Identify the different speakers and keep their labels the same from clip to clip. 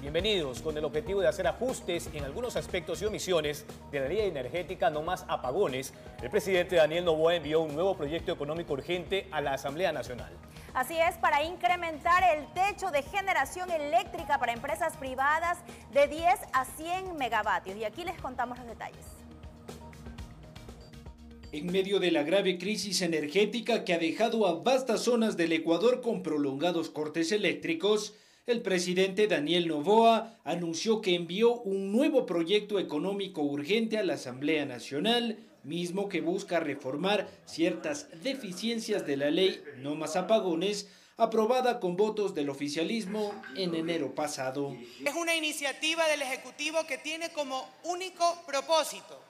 Speaker 1: bienvenidos. Con el objetivo de hacer ajustes en algunos aspectos y omisiones de la ley energética No Más Apagones, el presidente Daniel Novoa envió un nuevo proyecto económico urgente a la Asamblea Nacional.
Speaker 2: Así es, para incrementar el techo de generación eléctrica para empresas privadas de 10 a 100 megavatios. Y aquí les contamos los detalles.
Speaker 3: En medio de la grave crisis energética que ha dejado a vastas zonas del Ecuador con prolongados cortes eléctricos, el presidente Daniel Novoa anunció que envió un nuevo proyecto económico urgente a la Asamblea Nacional mismo que busca reformar ciertas deficiencias de la ley No Más Apagones, aprobada con votos del oficialismo en enero pasado.
Speaker 4: Es una iniciativa del Ejecutivo que tiene como único propósito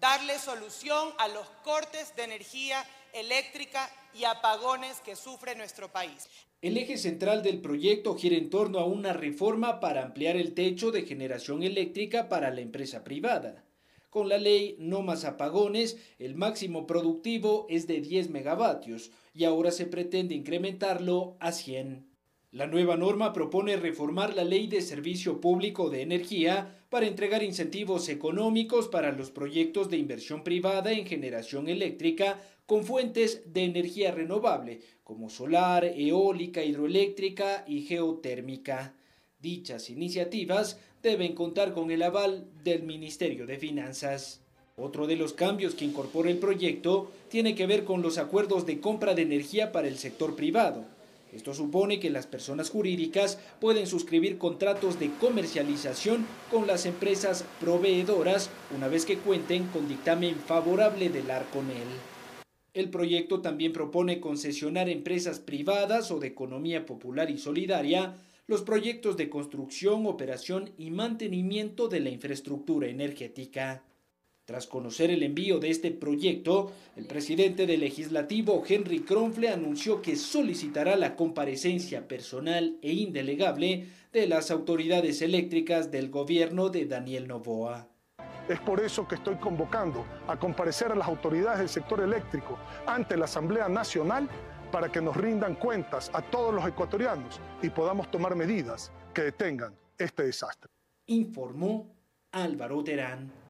Speaker 4: darle solución a los cortes de energía eléctrica y apagones que sufre nuestro país.
Speaker 3: El eje central del proyecto gira en torno a una reforma para ampliar el techo de generación eléctrica para la empresa privada. Con la ley No Más Apagones, el máximo productivo es de 10 megavatios y ahora se pretende incrementarlo a 100. La nueva norma propone reformar la Ley de Servicio Público de Energía para entregar incentivos económicos para los proyectos de inversión privada en generación eléctrica con fuentes de energía renovable, como solar, eólica, hidroeléctrica y geotérmica. Dichas iniciativas deben contar con el aval del Ministerio de Finanzas. Otro de los cambios que incorpora el proyecto tiene que ver con los acuerdos de compra de energía para el sector privado. Esto supone que las personas jurídicas pueden suscribir contratos de comercialización con las empresas proveedoras una vez que cuenten con dictamen favorable del ARCONEL. El proyecto también propone concesionar empresas privadas o de economía popular y solidaria los proyectos de construcción, operación y mantenimiento de la infraestructura energética. Tras conocer el envío de este proyecto, el presidente del legislativo, Henry Kronfle, anunció que solicitará la comparecencia personal e indelegable de las autoridades eléctricas del gobierno de Daniel Novoa.
Speaker 5: Es por eso que estoy convocando a comparecer a las autoridades del sector eléctrico ante la Asamblea Nacional para que nos rindan cuentas a todos los ecuatorianos y podamos tomar medidas que detengan este desastre.
Speaker 3: Informó Álvaro Terán.